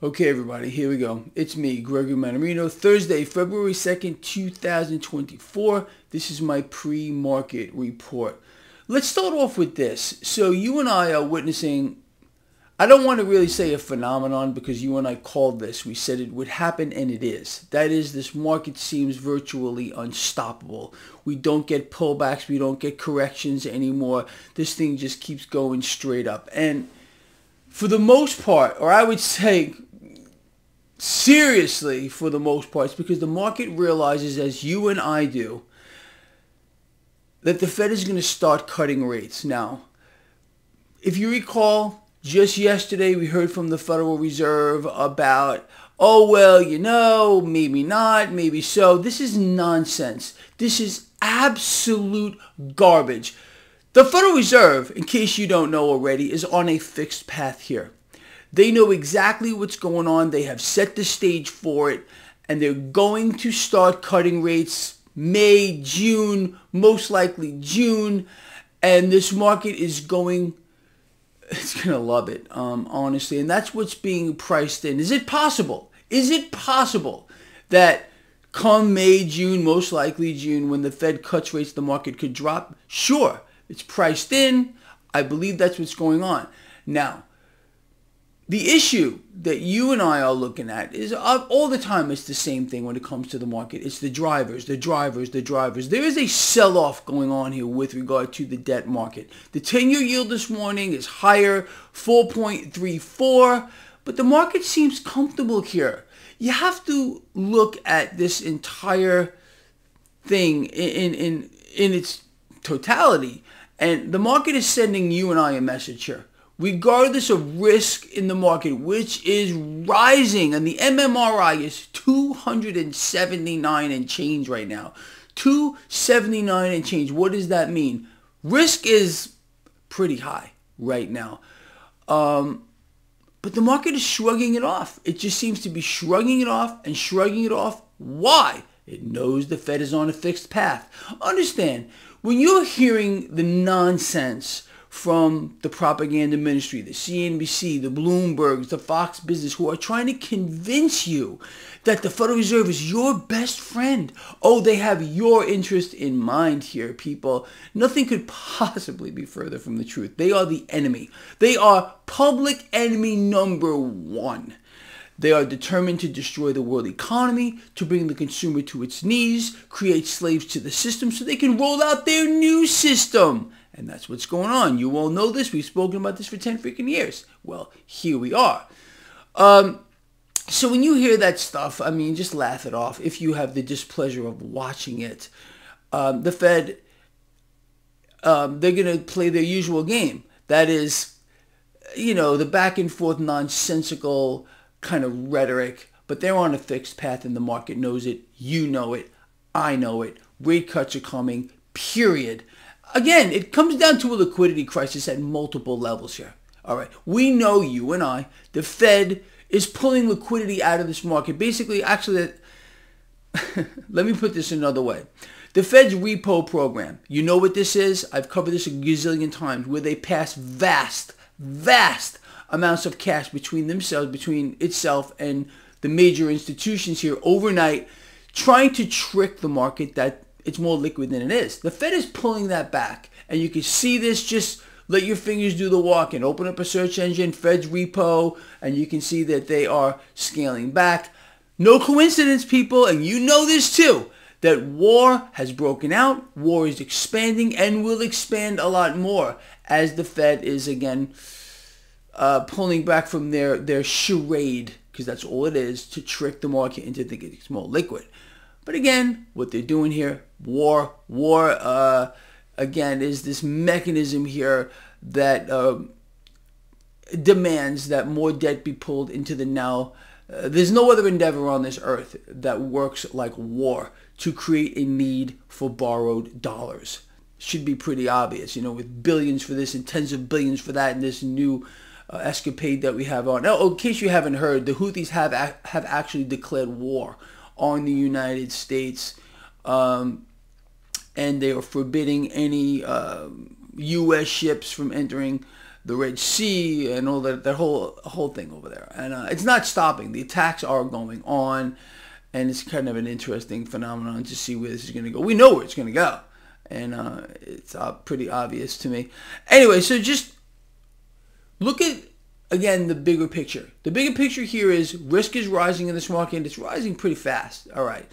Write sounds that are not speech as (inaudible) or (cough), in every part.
Okay, everybody, here we go. It's me, Gregory Mannarino. Thursday, February 2nd, 2024. This is my pre-market report. Let's start off with this. So you and I are witnessing, I don't want to really say a phenomenon because you and I called this. We said it would happen and it is. That is, this market seems virtually unstoppable. We don't get pullbacks. We don't get corrections anymore. This thing just keeps going straight up. And for the most part, or I would say seriously for the most part. Because the market realizes, as you and I do, that the Fed is going to start cutting rates. Now, if you recall, just yesterday we heard from the Federal Reserve about, oh, well, you know, maybe not, maybe so. This is nonsense. This is absolute garbage. The Federal Reserve, in case you don't know already, is on a fixed path here. They know exactly what's going on. They have set the stage for it. And they're going to start cutting rates May, June, most likely June. And this market is going, it's going to love it, um, honestly. And that's what's being priced in. Is it possible? Is it possible that come May, June, most likely June, when the Fed cuts rates, the market could drop? Sure, it's priced in. I believe that's what's going on. Now, the issue that you and I are looking at is uh, all the time it's the same thing when it comes to the market. It's the drivers, the drivers, the drivers. There is a sell-off going on here with regard to the debt market. The 10-year yield this morning is higher, 4.34, but the market seems comfortable here. You have to look at this entire thing in, in, in its totality. And the market is sending you and I a message here regardless of risk in the market, which is rising. And the MMRI is 279 and change right now. 279 and change. What does that mean? Risk is pretty high right now. Um, but the market is shrugging it off. It just seems to be shrugging it off and shrugging it off. Why? It knows the Fed is on a fixed path. Understand, when you're hearing the nonsense from the propaganda ministry, the CNBC, the Bloombergs, the Fox Business, who are trying to convince you that the Federal Reserve is your best friend. Oh, they have your interest in mind here, people. Nothing could possibly be further from the truth. They are the enemy. They are public enemy number one. They are determined to destroy the world economy, to bring the consumer to its knees, create slaves to the system so they can roll out their new system. And that's what's going on. You all know this. We've spoken about this for 10 freaking years. Well, here we are. Um, so when you hear that stuff, I mean, just laugh it off if you have the displeasure of watching it. Um, the Fed, um, they're going to play their usual game. That is, you know, the back and forth nonsensical kind of rhetoric, but they're on a fixed path and the market knows it. You know it. I know it. Rate cuts are coming, period again, it comes down to a liquidity crisis at multiple levels here. All right. We know you and I, the Fed is pulling liquidity out of this market. Basically, actually, (laughs) let me put this another way. The Fed's repo program, you know what this is? I've covered this a gazillion times, where they pass vast, vast amounts of cash between themselves, between itself and the major institutions here overnight, trying to trick the market that it's more liquid than it is. The Fed is pulling that back. And you can see this just let your fingers do the walking. Open up a search engine, Fed's repo, and you can see that they are scaling back. No coincidence, people, and you know this too, that war has broken out, war is expanding, and will expand a lot more as the Fed is again uh, pulling back from their, their charade, because that's all it is, to trick the market into thinking it's more liquid. But again, what they're doing here, war, war, uh, again, is this mechanism here that uh, demands that more debt be pulled into the now. Uh, there's no other endeavor on this earth that works like war to create a need for borrowed dollars. Should be pretty obvious, you know, with billions for this and tens of billions for that and this new uh, escapade that we have on. Now, in case you haven't heard, the Houthis have have actually declared war on the United States, um, and they are forbidding any uh, U.S. ships from entering the Red Sea and all that that whole whole thing over there. And uh, it's not stopping. The attacks are going on, and it's kind of an interesting phenomenon to see where this is going to go. We know where it's going to go, and uh, it's uh, pretty obvious to me. Anyway, so just look at again the bigger picture. The bigger picture here is risk is rising in this market. and It's rising pretty fast. All right.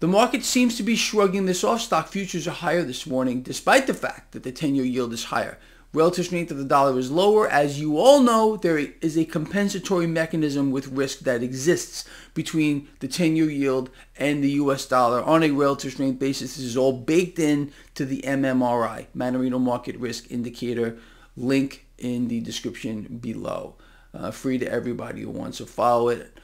The market seems to be shrugging this off. Stock futures are higher this morning, despite the fact that the 10-year yield is higher. Relative strength of the dollar is lower. As you all know, there is a compensatory mechanism with risk that exists between the 10-year yield and the US dollar on a relative strength basis. This is all baked in to the MMRI, Mannarino Market Risk Indicator, link in the description below. Uh, free to everybody who wants to follow it.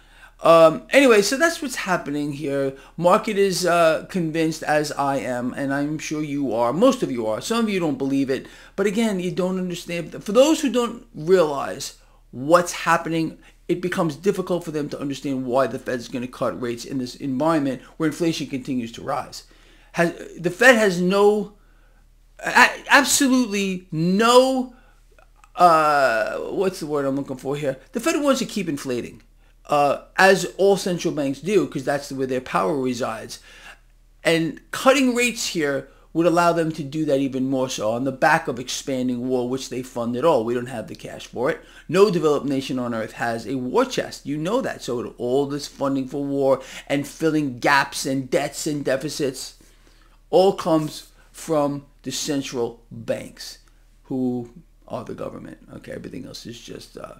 Um, anyway, so that's what's happening here. Market is uh, convinced, as I am, and I'm sure you are. Most of you are. Some of you don't believe it, but again, you don't understand. For those who don't realize what's happening, it becomes difficult for them to understand why the Fed is going to cut rates in this environment where inflation continues to rise. Has the Fed has no, absolutely no. Uh, what's the word I'm looking for here? The Fed wants to keep inflating uh, as all central banks do, because that's where their power resides. And cutting rates here would allow them to do that even more so on the back of expanding war, which they fund at all. We don't have the cash for it. No developed nation on earth has a war chest. You know that. So all this funding for war and filling gaps and debts and deficits all comes from the central banks who are the government. Okay, everything else is just uh,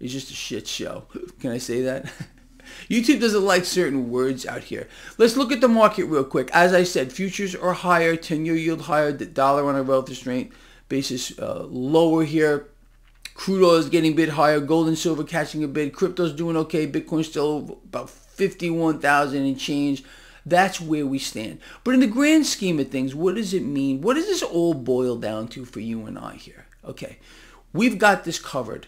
is just a shit show. (laughs) Can I say that? (laughs) YouTube doesn't like certain words out here. Let's look at the market real quick. As I said, futures are higher, 10-year yield higher, the dollar on a relative strength basis uh, lower here. Crude oil is getting a bit higher, gold and silver catching a bit, crypto's doing okay, Bitcoin still about 51,000 and change. That's where we stand. But in the grand scheme of things, what does it mean? What does this all boil down to for you and I here? Okay, we've got this covered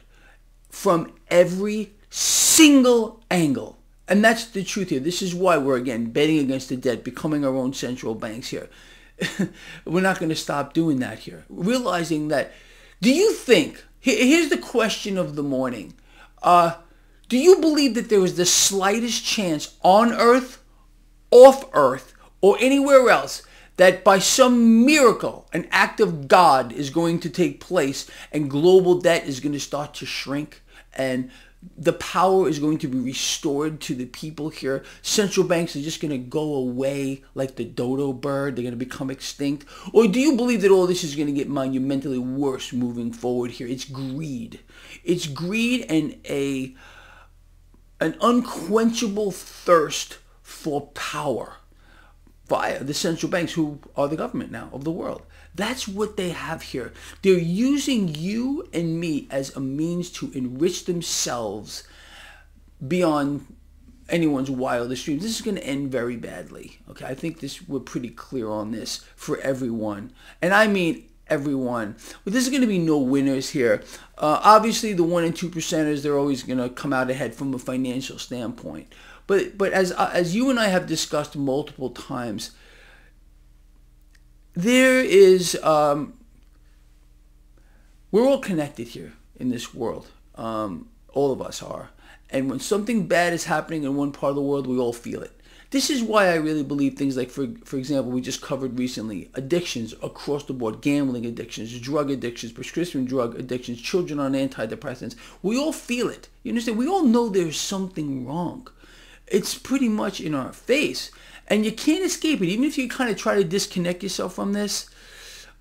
from every single angle. And that's the truth here. This is why we're, again, betting against the debt, becoming our own central banks here. (laughs) we're not going to stop doing that here. Realizing that, do you think, here's the question of the morning. Uh, do you believe that there is the slightest chance on Earth, off Earth, or anywhere else that by some miracle, an act of God is going to take place and global debt is going to start to shrink and the power is going to be restored to the people here. Central banks are just going to go away like the dodo bird. They're going to become extinct. Or do you believe that all this is going to get monumentally worse moving forward here? It's greed. It's greed and a an unquenchable thirst for power via the central banks who are the government now of the world. That's what they have here. They're using you and me as a means to enrich themselves beyond anyone's wildest dreams. This is going to end very badly. Okay, I think this we're pretty clear on this for everyone, and I mean everyone. But there's going to be no winners here. Uh, obviously, the one and two percenters they're always going to come out ahead from a financial standpoint. But but as uh, as you and I have discussed multiple times, there is um, we're all connected here in this world. Um, all of us are. And when something bad is happening in one part of the world, we all feel it. This is why I really believe things like, for, for example, we just covered recently, addictions across the board, gambling addictions, drug addictions, prescription drug addictions, children on antidepressants. We all feel it. You understand? We all know there's something wrong. It's pretty much in our face. And you can't escape it. Even if you kind of try to disconnect yourself from this,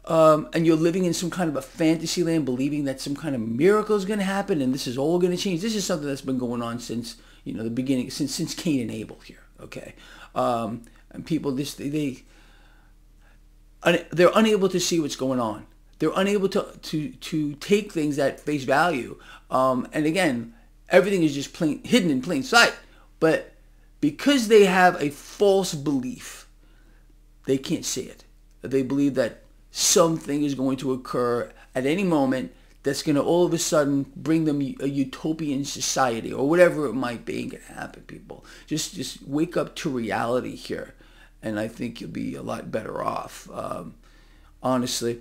um, and you're living in some kind of a fantasy land, believing that some kind of miracle is going to happen and this is all going to change. This is something that's been going on since you know the beginning, since since Cain and Abel here. Okay, um, and people this they, they they're unable to see what's going on. They're unable to to to take things at face value. Um, and again, everything is just plain hidden in plain sight. But because they have a false belief, they can't see it. They believe that something is going to occur at any moment that's going to all of a sudden bring them a utopian society or whatever it might be going to happen people just just wake up to reality here and i think you'll be a lot better off um, honestly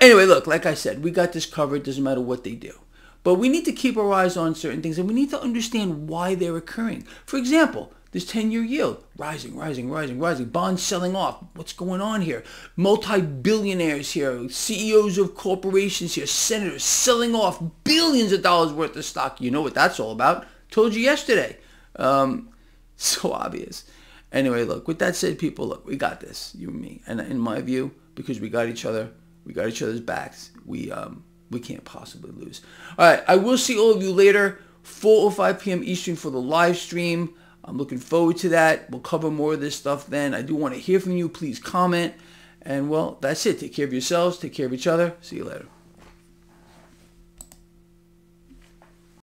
Anyway, look, like I said, we got this covered. Doesn't matter what they do. But we need to keep our eyes on certain things and we need to understand why they're occurring. For example, this 10-year yield, rising, rising, rising, rising. Bonds selling off. What's going on here? Multi-billionaires here, CEOs of corporations here, senators selling off billions of dollars worth of stock. You know what that's all about. Told you yesterday. Um, (laughs) so obvious. Anyway, look, with that said, people, look, we got this, you and me. And in my view, because we got each other, we got each other's backs, we, um, we can't possibly lose. All right, I will see all of you later, 4 5 p.m. Eastern for the live stream. I'm looking forward to that. We'll cover more of this stuff then. I do want to hear from you. Please comment. And well, that's it. Take care of yourselves. Take care of each other. See you later.